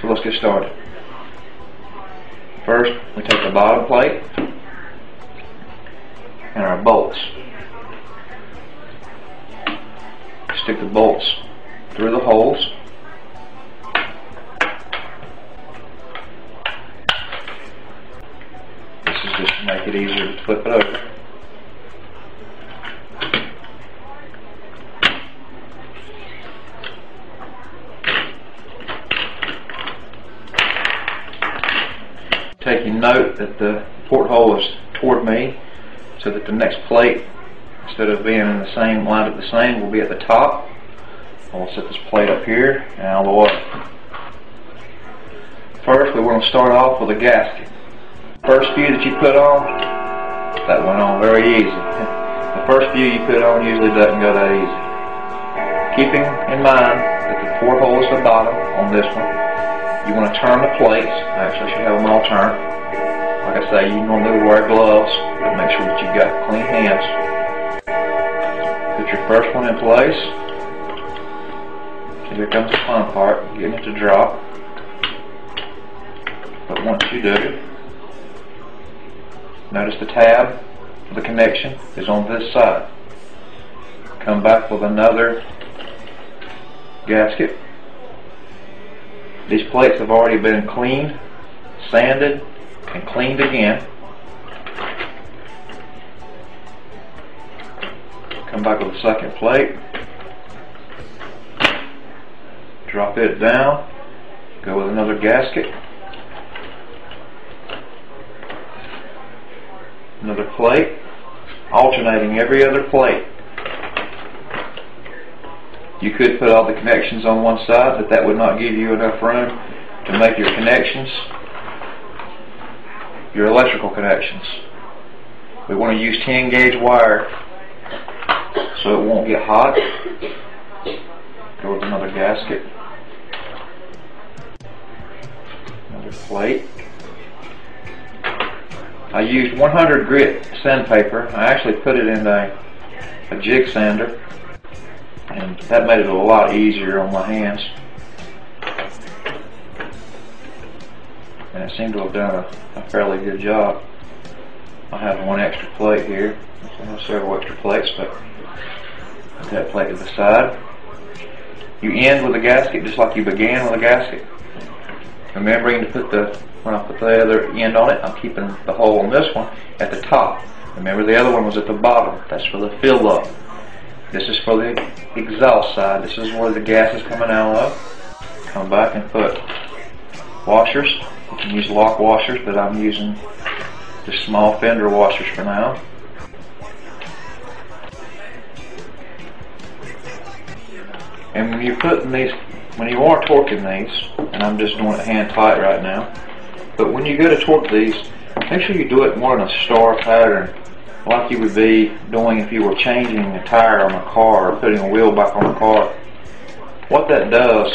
So let's get started. First, we take the bottom plate and our bolts. Stick the bolts through the holes. This is just to make it easier to flip it over. Taking note that the porthole is toward me so that the next plate, instead of being in the same line of the same, will be at the top. I'll set this plate up here and the way. First, we want to start off with a gasket. First view that you put on, that went on very easy. The first view you put on usually doesn't go that easy. Keeping in mind that the porthole is the bottom on this one, you want to turn the plates. Actually, I should have them all turned. Like I say, you normally wear gloves, but make sure that you've got clean hands. Put your first one in place. Here comes the fun part, getting it to drop. But once you do, notice the tab for the connection is on this side. Come back with another gasket. These plates have already been cleaned, sanded, and cleaned again. Come back with a second plate. Drop it down. Go with another gasket. Another plate. Alternating every other plate. You could put all the connections on one side, but that would not give you enough room to make your connections, your electrical connections. We want to use 10 gauge wire so it won't get hot. Go with another gasket. Another plate. I used 100 grit sandpaper. I actually put it in a, a jig sander and that made it a lot easier on my hands. And it seemed to have done a, a fairly good job. I have one extra plate here. I have several extra plates, but put that plate to the side. You end with a gasket just like you began with a gasket. Remembering to put the, when I put the other end on it, I'm keeping the hole on this one at the top. Remember the other one was at the bottom. That's for the fill up. This is for the exhaust side. This is where the gas is coming out of. Come back and put washers. You can use lock washers, but I'm using just small fender washers for now. And when you're putting these, when you are torquing these, and I'm just doing it hand tight right now, but when you go to torque these, make sure you do it more in a star pattern like you would be doing if you were changing a tire on a car or putting a wheel back on a car. What that does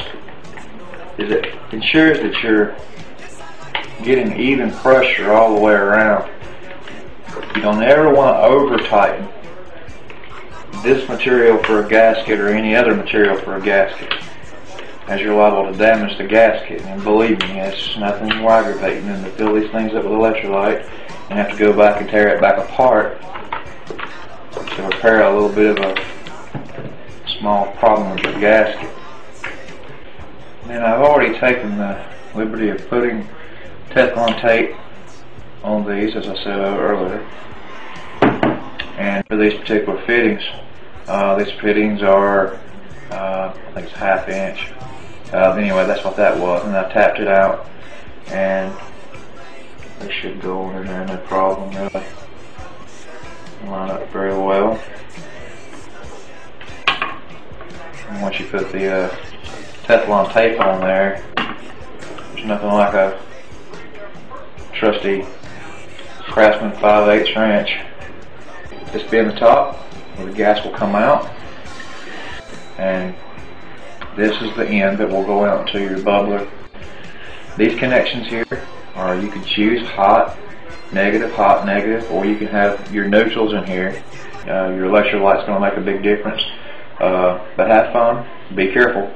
is it ensures that you're getting even pressure all the way around. You don't ever want to over tighten this material for a gasket or any other material for a gasket as you're liable to damage the gasket. And believe me, it's nothing more aggravating than to fill these things up with electrolyte and have to go back and tear it back apart to repair a little bit of a small problem with the gasket. And I've already taken the liberty of putting Teflon tape on these, as I said earlier. And for these particular fittings, uh, these fittings are, uh, I think it's half inch. Uh, anyway, that's what that was. And I tapped it out, and they should go in there, no problem really. Line up very well. And once you put the uh, Teflon tape on there, there's nothing like a trusty Craftsman 5 8 wrench. This being the top, where the gas will come out, and this is the end that will go out to your bubbler. These connections here or you can choose hot, negative, hot, negative, or you can have your neutrals in here. Uh, your electrolyte's going to make a big difference. Uh, but have fun. Be careful.